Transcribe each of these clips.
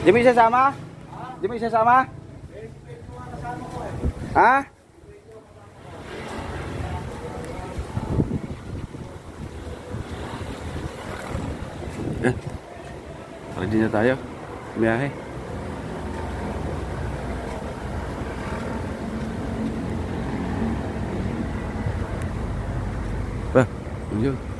Di mo isasama? Di mo isasama? Ha? Eh, ready na tayo. Biyahe. Ba, yun.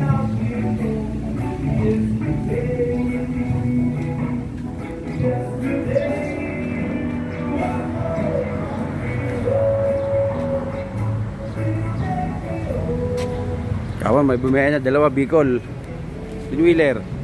Kawan, may bumiyaya na dalawa Bicol. Twin wheeler.